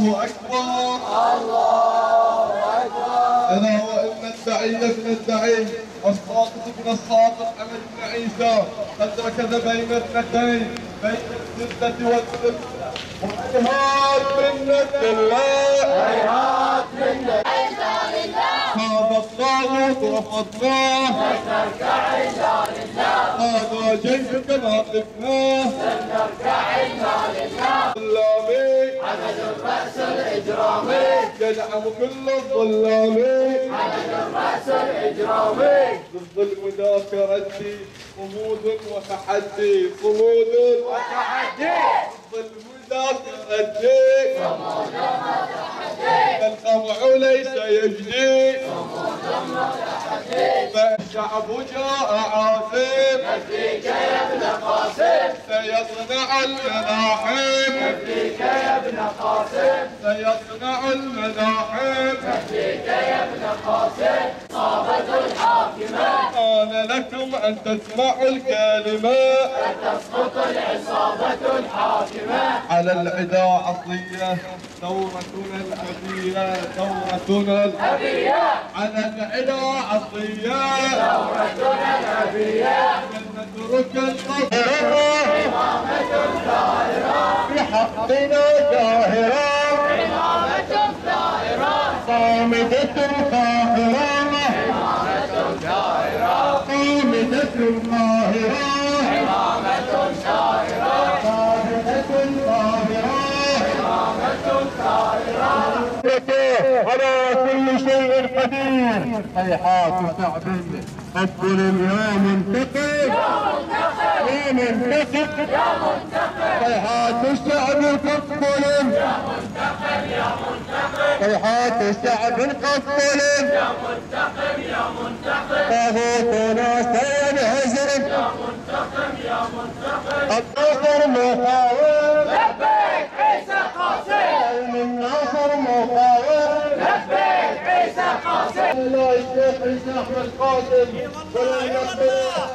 الله أكبر. الله أكبر. أنا ندعي ابن الدعي ابن الساقط حمد بن عيسى. قد ركز بين اثنتين بين الزبدة والزبدة والجهاد منة الله هيهات منا هذا الطاغوت رفضناه نرجع إلا لله هذا جيش كما قفناه نرجع إلا لله يدعم كل الظلامي عدد الرأس الإجرامي بالظلم ذاكرتي صمود وتحدي صمود وتحدي. بالظلم ذاكرتي فالقمع ليس يجدي. فالشعب جاء عاصم فيك يا ابن قاسم سيصنع الملاحم يا ابن قاسم آن لكم أن تسمعوا الكلمة. تسقط العصابة الحاكمة على العدا عصية ثورتنا الأبية ثورتنا ال- أبية على العدا عصية ثورتنا الأبية صامدة قاهرة إمامة ثائرة صامدة قاهرة على كل شيء قدير صيحات شعب قبل يا منتقم يا منتقم صيحات الشعب قبل صيحات الشعب قبل طاغوتنا سينهزم الناصر مقاوم لبيك عيسى قاسم الناصر مقاوم لبيك عيسى قاسم لا الشيخ عيسى احمد قاسم ولا يقبل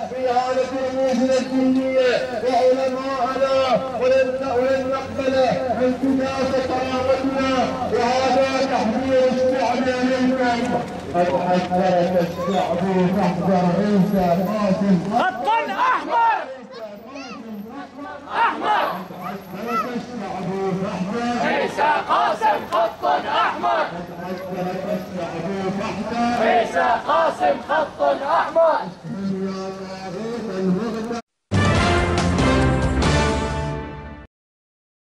في هذه الرموز الدينيه وعلماءنا ولن ولن نقبل ان تناس كرامتنا وهذا تحذير الشعب منكم قد حذرك الشعب فاحذر عيسى قاسم الشعب فاحذر عيسى قاسم خط فاحذر عيسى قاسم خط أحمر